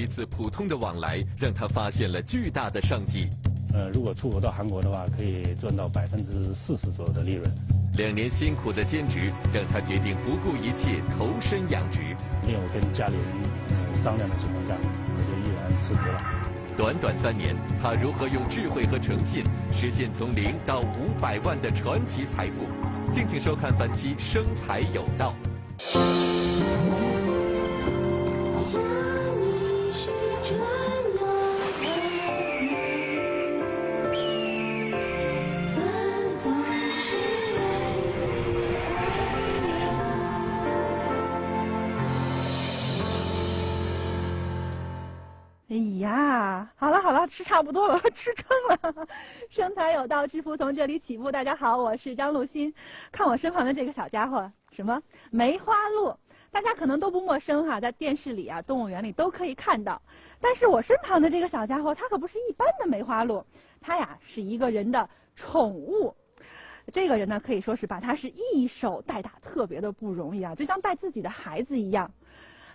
一次普通的往来让他发现了巨大的商机。呃，如果出口到韩国的话，可以赚到百分之四十左右的利润。两年辛苦的兼职让他决定不顾一切投身养殖。没有跟家里人商量的情况下，我就毅然辞职了。短短三年，他如何用智慧和诚信实现从零到五百万的传奇财富？敬请收看本期《生财有道》。哎呀，好了好了，吃差不多了，吃撑了。生财有道，致富从这里起步。大家好，我是张露欣。看我身旁的这个小家伙，什么梅花鹿？大家可能都不陌生哈，在电视里啊、动物园里都可以看到。但是我身旁的这个小家伙，它可不是一般的梅花鹿，它呀是一个人的宠物。这个人呢，可以说是把它是一手带大，特别的不容易啊，就像带自己的孩子一样。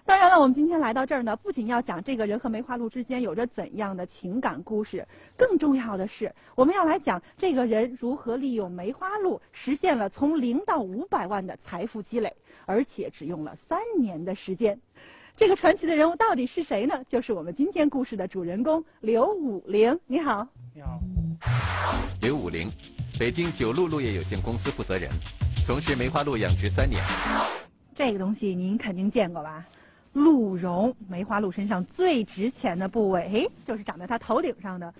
当然了，我们今天来到这儿呢，不仅要讲这个人和梅花鹿之间有着怎样的情感故事，更重要的是，我们要来讲这个人如何利用梅花鹿实现了从零到五百万的财富积累，而且只用了三年的时间。这个传奇的人物到底是谁呢？就是我们今天故事的主人公刘武玲。你好，你好，刘武玲，北京九鹿鹿业有限公司负责人，从事梅花鹿养殖三年。这个东西您肯定见过吧？鹿茸，梅花鹿身上最值钱的部位，哎，就是长在它头顶上的。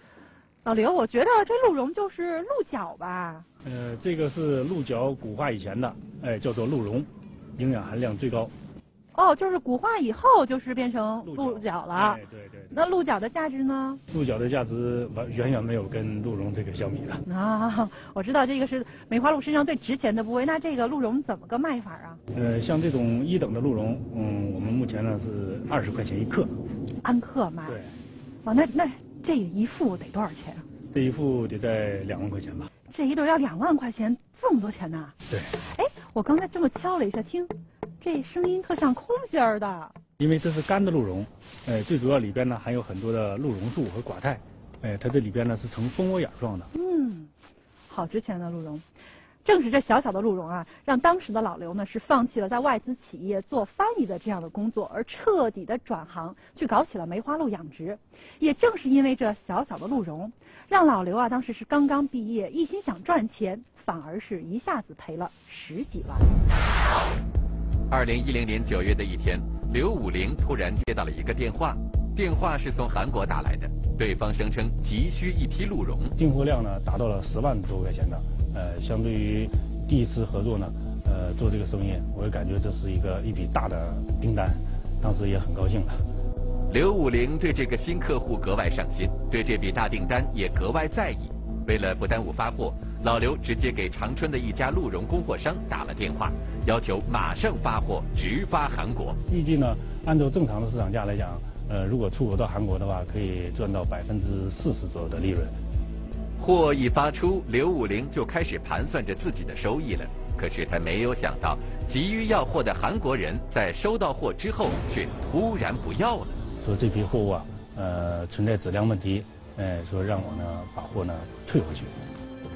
老刘，我觉得这鹿茸就是鹿角吧？呃，这个是鹿角骨化以前的，哎，叫做鹿茸，营养含量最高。哦，就是骨化以后就是变成鹿角了。对对对。那鹿角的价值呢？鹿角的价值完远远没有跟鹿茸这个相比的。啊，我知道这个是梅花鹿身上最值钱的部位。那这个鹿茸怎么个卖法啊？呃，像这种一等的鹿茸，嗯，我们目前呢是二十块钱一克。按克卖？对。哦，那那这一副得多少钱啊？这一副得在两万块钱吧。这一对要两万块钱，这么多钱呢？对。哎，我刚才这么敲了一下，听。这声音特像空心儿的，因为这是干的鹿茸，哎，最主要里边呢含有很多的鹿茸素和寡肽，哎，它这里边呢是呈蜂窝眼状的。嗯，好值钱的鹿茸，正是这小小的鹿茸啊，让当时的老刘呢是放弃了在外资企业做翻译的这样的工作，而彻底的转行去搞起了梅花鹿养殖。也正是因为这小小的鹿茸，让老刘啊当时是刚刚毕业，一心想赚钱，反而是一下子赔了十几万。二零一零年九月的一天，刘武陵突然接到了一个电话，电话是从韩国打来的，对方声称急需一批鹿茸，订货量呢达到了十万多块钱的，呃，相对于第一次合作呢，呃，做这个生意，我也感觉这是一个一笔大的订单，当时也很高兴了。刘武陵对这个新客户格外上心，对这笔大订单也格外在意，为了不耽误发货。老刘直接给长春的一家鹿茸供货商打了电话，要求马上发货，直发韩国。预计呢，按照正常的市场价来讲，呃，如果出口到韩国的话，可以赚到百分之四十左右的利润。货一发出，刘武林就开始盘算着自己的收益了。可是他没有想到，急于要货的韩国人在收到货之后却突然不要了，说这批货物啊，呃，存在质量问题，哎，说让我呢把货呢退回去。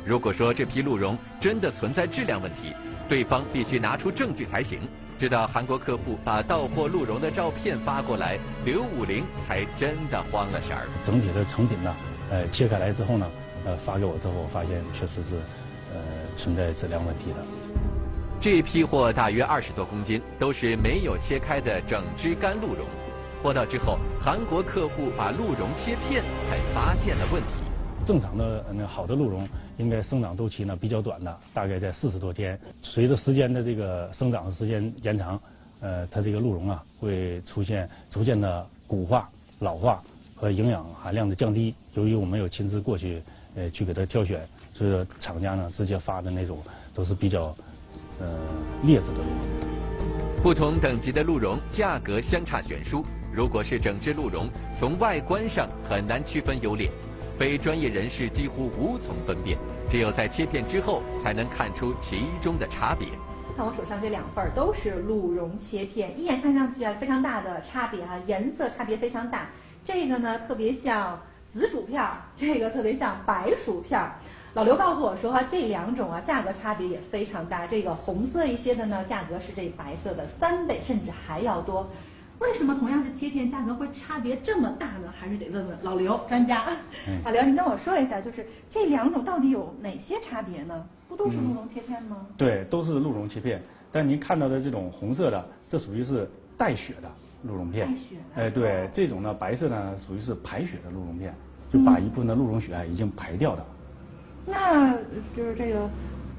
如果说这批鹿茸真的存在质量问题，对方必须拿出证据才行。直到韩国客户把到货鹿茸的照片发过来，刘武陵才真的慌了神儿。整体的成品呢，呃，切开来之后呢，呃，发给我之后，我发现确实是，呃，存在质量问题的。这批货大约二十多公斤，都是没有切开的整只干鹿茸。货到之后，韩国客户把鹿茸切片，才发现了问题。正常的那好的鹿茸，应该生长周期呢比较短的，大概在四十多天。随着时间的这个生长时间延长，呃，它这个鹿茸啊会出现逐渐的骨化、老化和营养含量的降低。由于我没有亲自过去，呃，去给它挑选，所以说厂家呢直接发的那种都是比较，呃，劣质的鹿茸。不同等级的鹿茸价格相差悬殊。如果是整只鹿茸，从外观上很难区分优劣。非专业人士几乎无从分辨，只有在切片之后才能看出其中的差别。看我手上这两份都是鹿茸切片，一眼看上去啊非常大的差别啊，颜色差别非常大。这个呢特别像紫薯片儿，这个特别像白薯片儿。老刘告诉我说哈，这两种啊价格差别也非常大。这个红色一些的呢，价格是这白色的三倍甚至还要多。为什么同样是切片，价格会差别这么大呢？还是得问问老刘专家。老刘，你跟我说一下，就是这两种到底有哪些差别呢？不都是鹿茸切片吗？对，都是鹿茸切片。但您看到的这种红色的，这属于是带血的鹿茸片。带血的。哎，对，这种呢，白色呢，属于是排血的鹿茸片，就把一部分的鹿茸血啊已经排掉的。那就是这个，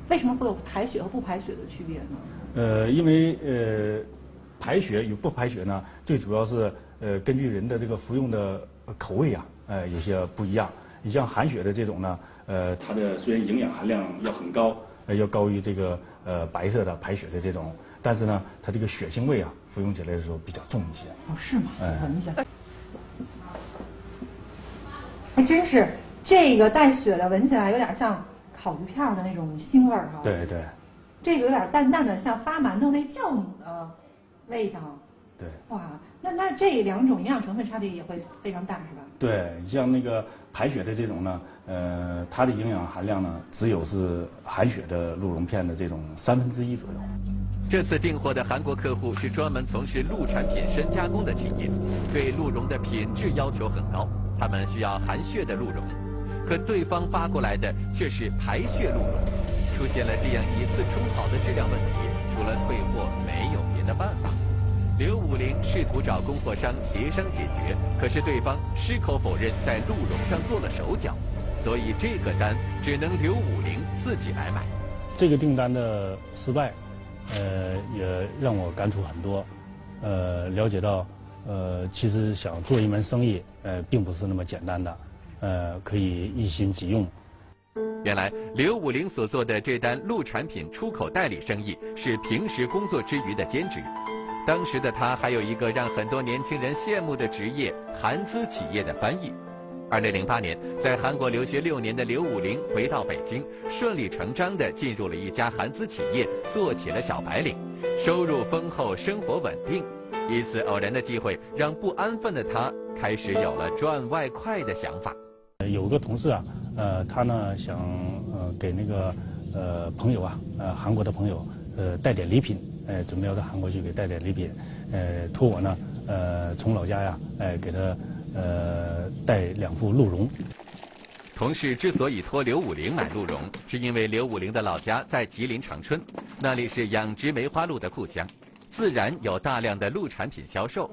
为什么会有排血和不排血的区别呢？呃，因为呃，排血与不排血呢，最主要是呃根据人的这个服用的口味啊，呃有些不一样。你像含血的这种呢，呃，它的虽然营养含量要很高，呃要高于这个呃白色的排血的这种，但是呢，它这个血腥味啊，服用起来的时候比较重一些。哦，是吗？闻一下，还真是。这个带血的，闻起来有点像烤鱼片的那种腥味儿哈。对对。这个有点淡淡的，像发馒头那酵母的味道。对。哇，那那这两种营养成分差别也会非常大，是吧？对，像那个排血的这种呢，呃，它的营养含量呢，只有是含血的鹿茸片的这种三分之一左右。这次订货的韩国客户是专门从事鹿产品深加工的企业，对鹿茸的品质要求很高，他们需要含血的鹿茸。可对方发过来的却是排血鹿茸，出现了这样一次冲好的质量问题，除了退货没有别的办法。刘武林试图找供货商协商解决，可是对方矢口否认在鹿茸上做了手脚，所以这个单只能刘武林自己来买。这个订单的失败，呃，也让我感触很多，呃，了解到，呃，其实想做一门生意，呃，并不是那么简单的。呃，可以一心几用。原来刘武林所做的这单鹿产品出口代理生意是平时工作之余的兼职。当时的他还有一个让很多年轻人羡慕的职业——韩资企业的翻译。二零零八年，在韩国留学六年的刘武林回到北京，顺理成章地进入了一家韩资企业，做起了小白领，收入丰厚，生活稳定。一次偶然的机会，让不安分的他开始有了赚外快的想法。有个同事啊，呃，他呢想呃给那个呃朋友啊，呃韩国的朋友，呃带点礼品，呃准备要到韩国去给带点礼品，呃托我呢，呃从老家呀，哎给他呃带两副鹿茸。同事之所以托刘武林买鹿茸，是因为刘武林的老家在吉林长春，那里是养殖梅花鹿的故乡，自然有大量的鹿产品销售。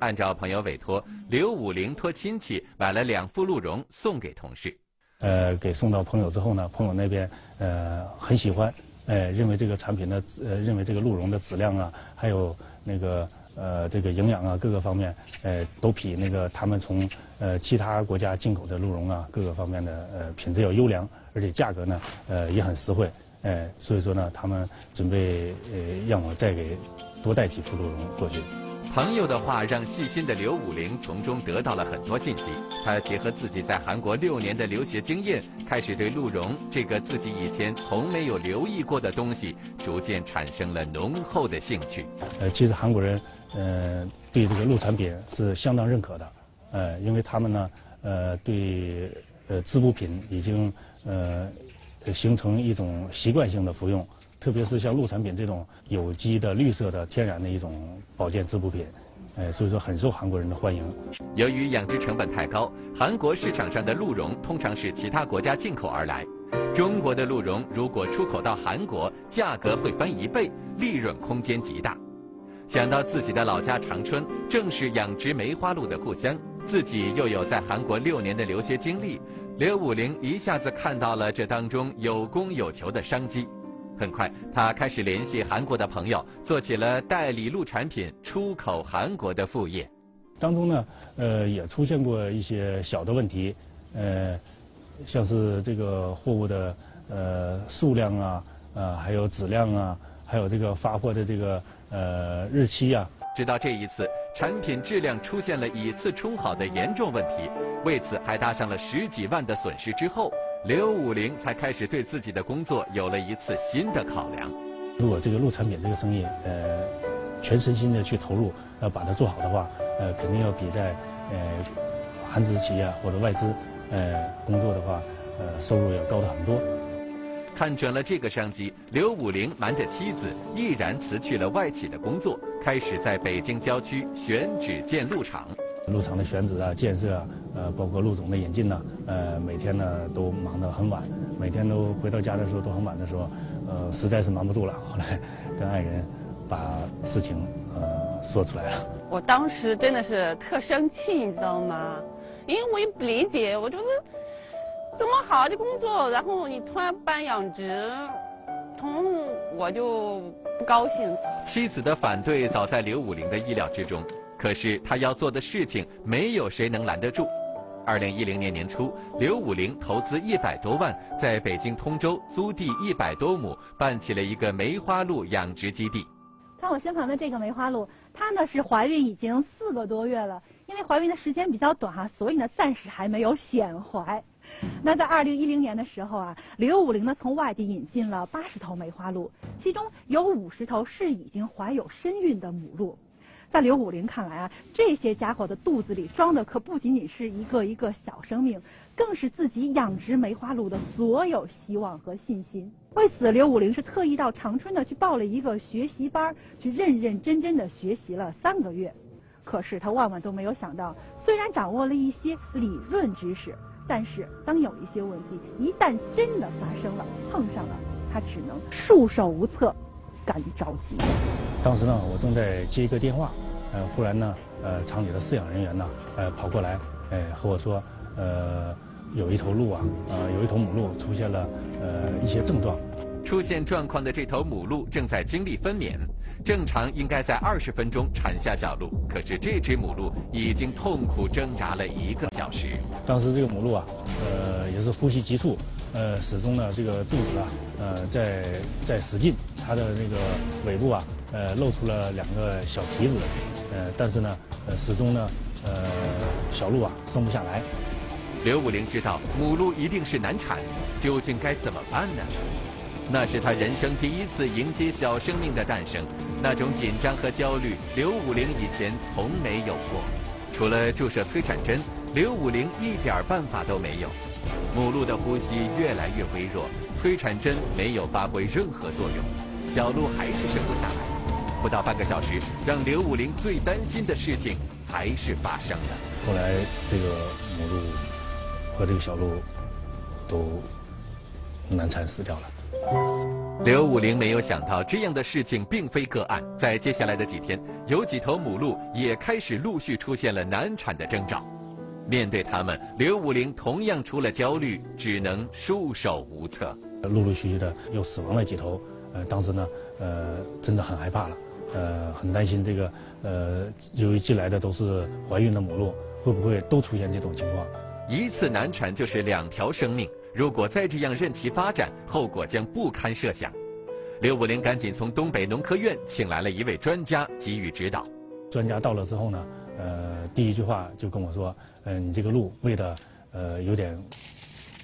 按照朋友委托，刘武林托亲戚买了两副鹿茸送给同事。呃，给送到朋友之后呢，朋友那边呃很喜欢，呃认为这个产品的呃认为这个鹿茸的质量啊，还有那个呃这个营养啊各个方面，呃都比那个他们从呃其他国家进口的鹿茸啊各个方面的呃品质要优良，而且价格呢呃也很实惠，呃所以说呢他们准备呃让我再给多带几副鹿茸过去。朋友的话让细心的刘武玲从中得到了很多信息。他结合自己在韩国六年的留学经验，开始对鹿茸这个自己以前从没有留意过的东西，逐渐产生了浓厚的兴趣。呃，其实韩国人，呃，对这个鹿产品是相当认可的，呃，因为他们呢，呃，对，呃，滋补品已经，呃，形成一种习惯性的服用。特别是像鹿产品这种有机的、绿色的、天然的一种保健滋补品，哎，所以说很受韩国人的欢迎。由于养殖成本太高，韩国市场上的鹿茸通常是其他国家进口而来。中国的鹿茸如果出口到韩国，价格会翻一倍，利润空间极大。想到自己的老家长春正是养殖梅花鹿的故乡，自己又有在韩国六年的留学经历，刘武林一下子看到了这当中有供有求的商机。很快，他开始联系韩国的朋友，做起了代理鹿产品出口韩国的副业。当中呢，呃，也出现过一些小的问题，呃，像是这个货物的呃数量啊，呃，还有质量啊，还有这个发货的这个呃日期啊。直到这一次，产品质量出现了以次充好的严重问题，为此还搭上了十几万的损失之后。刘武林才开始对自己的工作有了一次新的考量。如果这个鹿产品这个生意，呃，全身心的去投入，要把它做好的话，呃，肯定要比在呃韩资企业或者外资呃工作的话，呃，收入要高的很多。看准了这个商机，刘武林瞒着妻子，毅然辞去了外企的工作，开始在北京郊区选址建鹿场。鹿场的选址啊、建设啊，呃，包括鹿总的引进呢，呃，每天呢都忙得很晚，每天都回到家的时候都很晚的时候，呃，实在是忙不住了。后来跟爱人把事情呃说出来了。我当时真的是特生气，你知道吗？因为我也不理解，我就是这么好的工作，然后你突然办养殖，从我就不高兴。妻子的反对早在刘武林的意料之中。可是他要做的事情，没有谁能拦得住。二零一零年年初，刘武陵投资一百多万，在北京通州租地一百多亩，办起了一个梅花鹿养殖基地。看我身旁的这个梅花鹿，它呢是怀孕已经四个多月了，因为怀孕的时间比较短哈，所以呢暂时还没有显怀。那在二零一零年的时候啊，刘武陵呢从外地引进了八十头梅花鹿，其中有五十头是已经怀有身孕的母鹿。在刘武陵看来啊，这些家伙的肚子里装的可不仅仅是一个一个小生命，更是自己养殖梅花鹿的所有希望和信心。为此，刘武陵是特意到长春呢去报了一个学习班，去认认真真的学习了三个月。可是他万万都没有想到，虽然掌握了一些理论知识，但是当有一些问题一旦真的发生了，碰上了，他只能束手无策。干着急。当时呢，我正在接一个电话，呃，忽然呢，呃，厂里的饲养人员呢，呃，跑过来，呃，和我说，呃，有一头鹿啊，呃，有一头母鹿出现了，呃，一些症状。出现状况的这头母鹿正在经历分娩，正常应该在二十分钟产下小鹿，可是这只母鹿已经痛苦挣扎了一个小时。当时这个母鹿啊，呃，也是呼吸急促。呃，始终呢，这个肚子啊，呃，在在使劲，它的那个尾部啊，呃，露出了两个小蹄子，呃，但是呢，呃，始终呢，呃，小鹿啊，生不下来。刘武陵知道母鹿一定是难产，究竟该怎么办呢？那是他人生第一次迎接小生命的诞生，那种紧张和焦虑，刘武陵以前从没有过。除了注射催产针，刘武陵一点办法都没有。母鹿的呼吸越来越微弱，催产针没有发挥任何作用，小鹿还是生不下来。不到半个小时，让刘武林最担心的事情还是发生了。后来，这个母鹿和这个小鹿都难产死掉了。刘武林没有想到，这样的事情并非个案，在接下来的几天，有几头母鹿也开始陆续出现了难产的征兆。面对他们，刘武林同样除了焦虑，只能束手无策。陆陆续续的又死亡了几头，呃，当时呢，呃，真的很害怕了，呃，很担心这个，呃，由于寄来的都是怀孕的母鹿，会不会都出现这种情况？一次难产就是两条生命，如果再这样任其发展，后果将不堪设想。刘武林赶紧从东北农科院请来了一位专家给予指导。专家到了之后呢？呃，第一句话就跟我说，嗯，你这个鹿喂的，呃，有点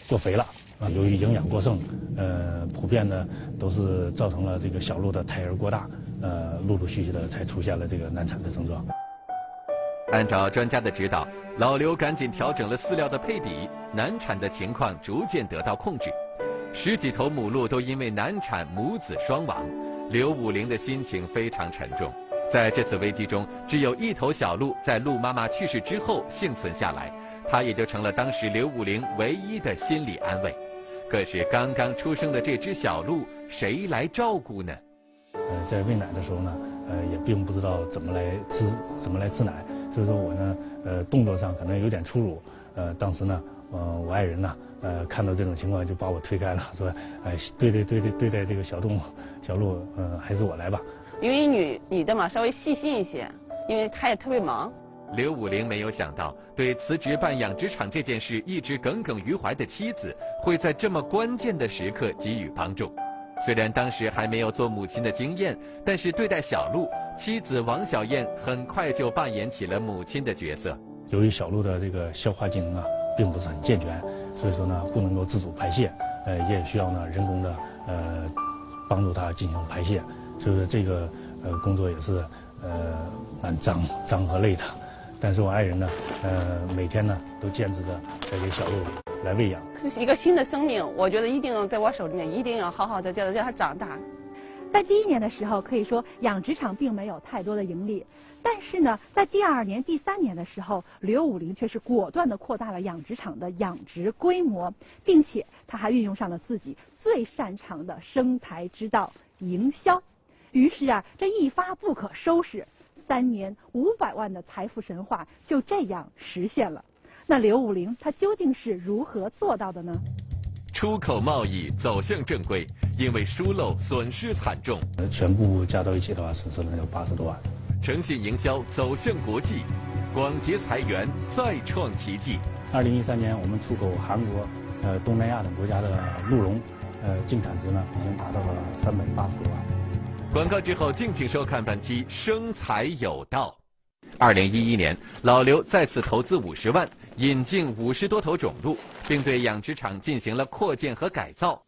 过肥了啊，由于营养过剩，呃，普遍呢都是造成了这个小鹿的胎儿过大，呃，陆陆续续的才出现了这个难产的症状。按照专家的指导，老刘赶紧调整了饲料的配比，难产的情况逐渐得到控制。十几头母鹿都因为难产母子双亡，刘武陵的心情非常沉重。在这次危机中，只有一头小鹿在鹿妈妈去世之后幸存下来，它也就成了当时刘武陵唯一的心理安慰。可是刚刚出生的这只小鹿，谁来照顾呢？呃，在喂奶的时候呢，呃，也并不知道怎么来吃，怎么来吃奶，所以说我呢，呃，动作上可能有点粗鲁。呃，当时呢，呃，我爱人呢，呃，看到这种情况就把我推开了，说，哎，对对对对，对待这个小动物，小鹿，呃，还是我来吧。因为女女的嘛，稍微细心一些，因为她也特别忙。刘武陵没有想到，对辞职办养殖场这件事一直耿耿于怀的妻子，会在这么关键的时刻给予帮助。虽然当时还没有做母亲的经验，但是对待小鹿，妻子王小燕很快就扮演起了母亲的角色。由于小鹿的这个消化机能啊，并不是很健全，所以说呢，不能够自主排泄，呃，也需要呢人工的呃帮助它进行排泄，所以说这个呃工作也是呃蛮脏脏和累的。但是我爱人呢，呃每天呢都坚持着在给小鹿来喂养。这是一个新的生命，我觉得一定在我手里面，一定要好好的叫让它长大。在第一年的时候，可以说养殖场并没有太多的盈利，但是呢，在第二年、第三年的时候，刘武林却是果断地扩大了养殖场的养殖规模，并且他还运用上了自己最擅长的生财之道——营销。于是啊，这一发不可收拾，三年五百万的财富神话就这样实现了。那刘武林他究竟是如何做到的呢？出口贸易走向正规，因为疏漏损失惨重。全部加到一起的话，损失了有八十多万。诚信营销走向国际，广结财源再创奇迹。二零一三年，我们出口韩国、呃东南亚等国家的鹿茸，呃净产值呢已经达到了三百八十多万。广告之后，敬请收看本期《生财有道》。二零一一年，老刘再次投资五十万。引进五十多头种鹿，并对养殖场进行了扩建和改造。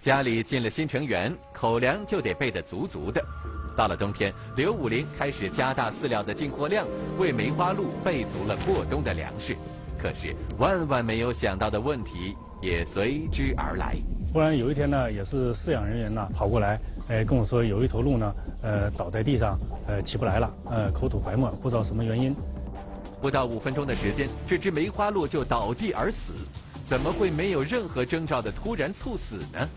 家里进了新成员，口粮就得备得足足的。到了冬天，刘武林开始加大饲料的进货量，为梅花鹿备足了过冬的粮食。可是万万没有想到的问题也随之而来。忽然有一天呢，也是饲养人员呢跑过来，哎跟我说有一头鹿呢，呃倒在地上，呃起不来了，呃口吐白沫，不知道什么原因。不到五分钟的时间，这只梅花鹿就倒地而死，怎么会没有任何征兆的突然猝死呢？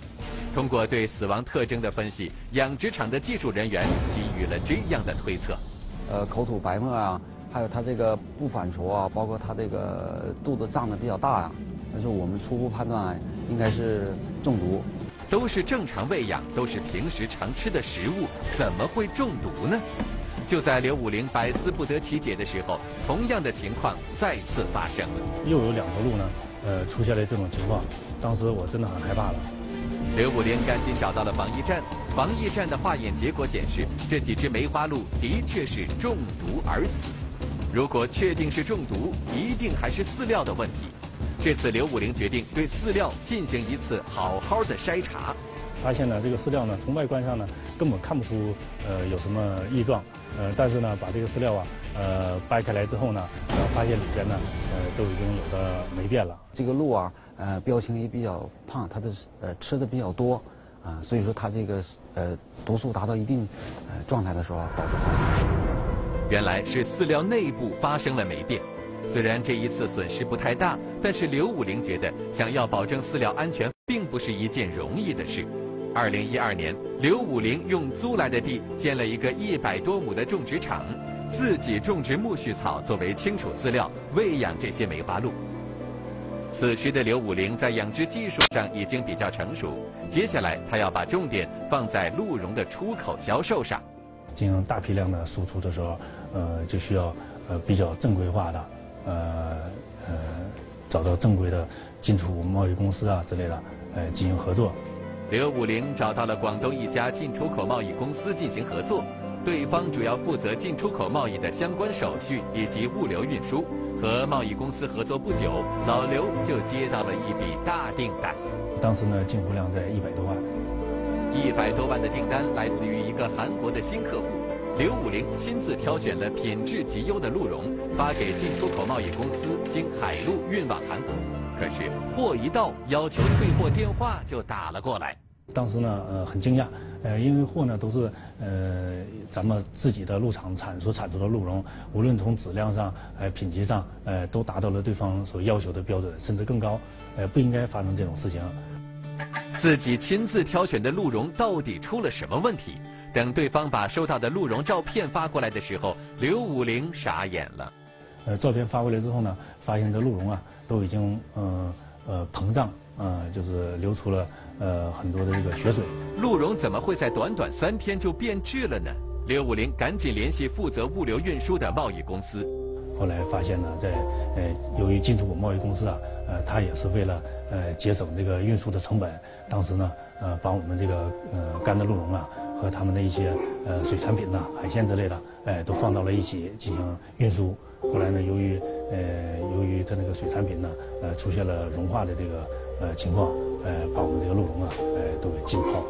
通过对死亡特征的分析，养殖场的技术人员给予了这样的推测：呃，口吐白沫啊，还有它这个不反刍啊，包括它这个肚子胀得比较大啊，但是我们初步判断应该是中毒。都是正常喂养，都是平时常吃的食物，怎么会中毒呢？就在刘武林百思不得其解的时候，同样的情况再次发生了。又有两头鹿呢，呃，出现了这种情况。当时我真的很害怕了。刘武林赶紧找到了防疫站，防疫站的化验结果显示，这几只梅花鹿的确是中毒而死。如果确定是中毒，一定还是饲料的问题。这次刘武林决定对饲料进行一次好好的筛查。发现呢，这个饲料呢，从外观上呢，根本看不出呃有什么异状，呃，但是呢，把这个饲料啊，呃，掰开来之后呢，呃发现里边呢，呃，都已经有的霉变了。这个鹿啊，呃，标青也比较胖，它的呃吃的比较多，啊，所以说它这个呃毒素达到一定呃状态的时候导致它死。原来是饲料内部发生了霉变。虽然这一次损失不太大，但是刘武林觉得，想要保证饲料安全，并不是一件容易的事。二零一二年，刘武林用租来的地建了一个一百多亩的种植场，自己种植苜蓿草作为清储饲料，喂养这些梅花鹿。此时的刘武林在养殖技术上已经比较成熟，接下来他要把重点放在鹿茸的出口销售上。进行大批量的输出的时候，呃，就需要呃比较正规化的，呃呃，找到正规的进出口贸易公司啊之类的，呃进行合作。刘武林找到了广东一家进出口贸易公司进行合作，对方主要负责进出口贸易的相关手续以及物流运输。和贸易公司合作不久，老刘就接到了一笔大订单。当时呢，进货量在一百多万。一百多万的订单来自于一个韩国的新客户，刘武林亲自挑选了品质极优的鹿茸，发给进出口贸易公司，经海路运往韩国。可是货一到，要求退货电话就打了过来。当时呢，呃，很惊讶，呃，因为货呢都是呃咱们自己的鹿场产所产出的鹿茸，无论从质量上、呃品级上，呃都达到了对方所要求的标准，甚至更高，呃不应该发生这种事情。自己亲自挑选的鹿茸到底出了什么问题？等对方把收到的鹿茸照片发过来的时候，刘武林傻眼了。呃，照片发过来之后呢，发现这鹿茸啊。都已经呃呃膨胀，呃就是流出了呃很多的这个血水。鹿茸怎么会在短短三天就变质了呢？刘武林赶紧联系负责物流运输的贸易公司。后来发现呢，在呃由于进出口贸易公司啊，呃他也是为了呃节省这个运输的成本，当时呢呃把我们这个呃干的鹿茸啊和他们的一些呃水产品呐海鲜之类的，哎都放到了一起进行运输。后来呢，由于呃，由于它那个水产品呢，呃，出现了融化的这个呃情况，呃，把我们这个鹿茸啊，呃，都给浸泡。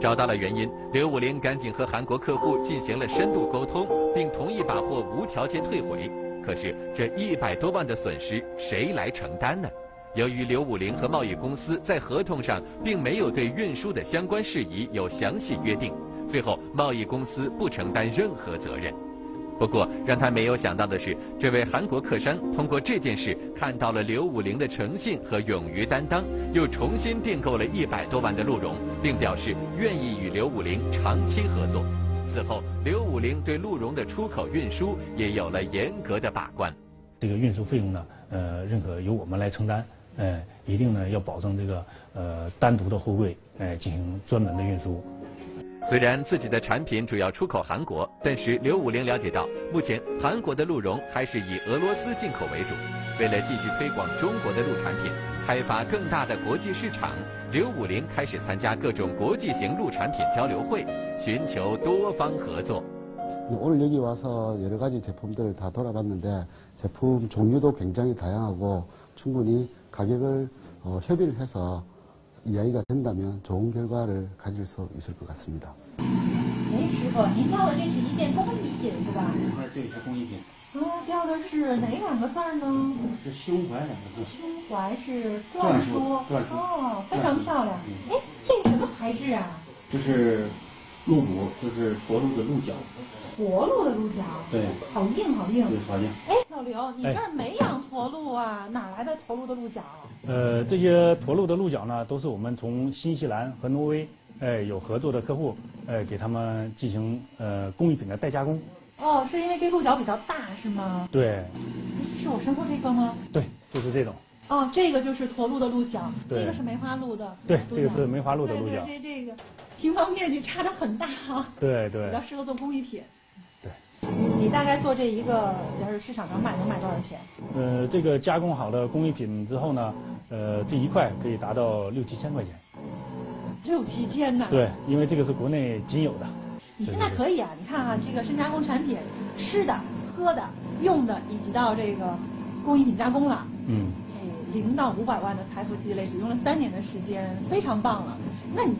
找到了原因，刘武林赶紧和韩国客户进行了深度沟通，并同意把货无条件退回。可是这一百多万的损失谁来承担呢？由于刘武林和贸易公司在合同上并没有对运输的相关事宜有详细约定，最后贸易公司不承担任何责任。不过，让他没有想到的是，这位韩国客商通过这件事看到了刘武林的诚信和勇于担当，又重新订购了一百多万的鹿茸，并表示愿意与刘武林长期合作。此后，刘武林对鹿茸的出口运输也有了严格的把关。这个运输费用呢，呃，认可由我们来承担，呃，一定呢要保证这个呃单独的货柜，呃，进行专门的运输。虽然自己的产品主要出口韩国，但是刘武林了解到，目前韩国的鹿茸还是以俄罗斯进口为主。为了继续推广中国的鹿产品，开发更大的国际市场，刘武林开始参加各种国际型鹿产品交流会，寻求多方合作。오늘여기와서여러가지제품들을다돌아봤는데제품종류도굉장히다양하고충분히 가격을협의를해서 이야기가된다면좋은결과를가질수있을것같습니다哎，师傅，您挑的这是一件工艺品是吧？哎，对，是工艺品。哦，雕的是哪两个字儿呢？是胸怀两个字。胸怀是篆书。篆书。哦，非常漂亮。哎，这是什么材质啊？这是 鹿骨，就是驼鹿的鹿角。驼鹿的鹿角。对。好硬，好硬。对，好硬。哎，老刘，你这儿没养驼鹿啊？哪来的驼鹿的鹿角？呃，这些驼鹿的鹿角呢，都是我们从新西兰和挪威，哎，有合作的客户，哎，给他们进行呃工艺品的代加工。哦，是因为这鹿角比较大，是吗？对。是我身后这个吗？对，就是这种。哦，这个就是驼鹿的鹿角，这个是梅花鹿的。对，这个是梅花鹿的鹿角。这这个平方面积差的很大啊。对对。比较适合做工艺品。对。你大概做这一个，要是市场上卖，能卖多少钱？呃，这个加工好的工艺品之后呢？呃，这一块可以达到六七千块钱。六七千呢？对，因为这个是国内仅有的。你现在可以啊，你看啊，这个深加工产品，吃的、喝的、用的，以及到这个工艺品加工了。嗯。这零到五百万的财富积累，只用了三年的时间，非常棒了。那你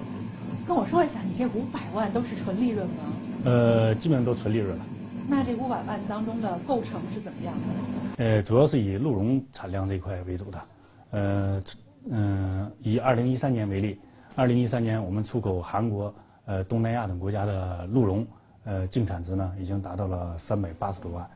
跟我说一下，你这五百万都是纯利润吗？呃，基本上都纯利润了。那这五百万当中的构成是怎么样的？呃，主要是以鹿茸产量这一块为主的。呃，嗯，以二零一三年为例，二零一三年我们出口韩国、呃东南亚等国家的鹿茸，呃净产值呢已经达到了三百八十多万。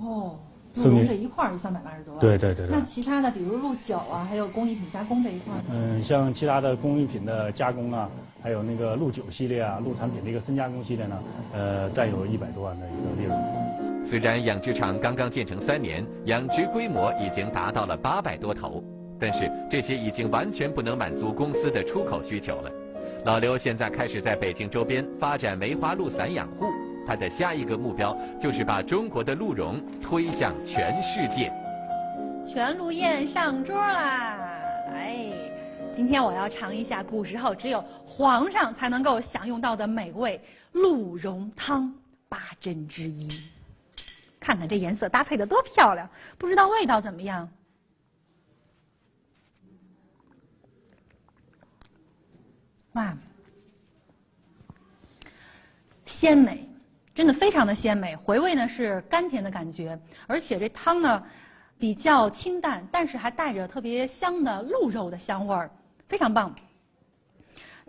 哦，鹿茸这一块儿就三百八十多万。对对对对。那其他的，比如鹿角啊，还有工艺品加工这一块嗯，像其他的工艺品的加工啊，还有那个鹿酒系列啊，鹿产品的一个深加工系列呢，呃，占有一百多万的一个利润。虽然养殖场刚刚建成三年，养殖规模已经达到了八百多头。但是这些已经完全不能满足公司的出口需求了。老刘现在开始在北京周边发展梅花鹿散养户，他的下一个目标就是把中国的鹿茸推向全世界。全鹿宴上桌啦！来，今天我要尝一下古时候只有皇上才能够享用到的美味鹿茸汤八珍之一。看看这颜色搭配的多漂亮，不知道味道怎么样。哇，鲜美，真的非常的鲜美。回味呢是甘甜的感觉，而且这汤呢比较清淡，但是还带着特别香的鹿肉的香味儿，非常棒。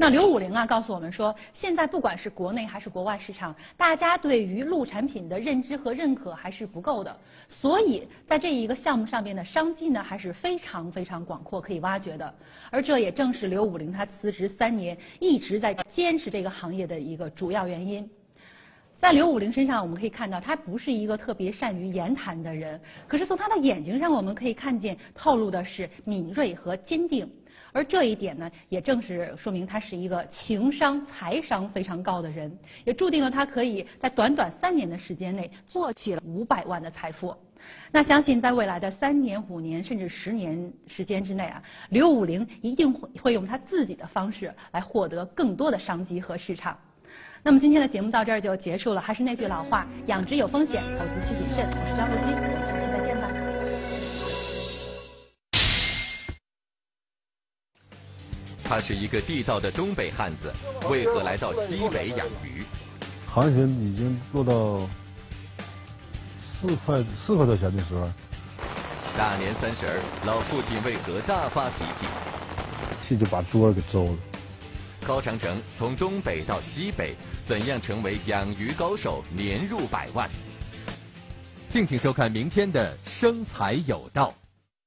那刘武玲啊，告诉我们说，现在不管是国内还是国外市场，大家对于鹿产品的认知和认可还是不够的，所以在这一个项目上面的商机呢，还是非常非常广阔，可以挖掘的。而这也正是刘武玲她辞职三年一直在坚持这个行业的一个主要原因。在刘武玲身上，我们可以看到，他不是一个特别善于言谈的人，可是从他的眼睛上，我们可以看见透露的是敏锐和坚定。而这一点呢，也正是说明他是一个情商、财商非常高的人，也注定了他可以在短短三年的时间内做起了五百万的财富。那相信在未来的三年、五年甚至十年时间之内啊，刘武玲一定会会用他自己的方式来获得更多的商机和市场。那么今天的节目到这儿就结束了，还是那句老话：养殖有风险，投资需谨慎。我是张露欣，他是一个地道的东北汉子，为何来到西北养鱼？行情已经落到四块四块多钱的时候，大年三十儿，老父亲为何大发脾气？气就把桌给周了。高长城从东北到西北，怎样成为养鱼高手，年入百万？敬请收看明天的《生财有道》。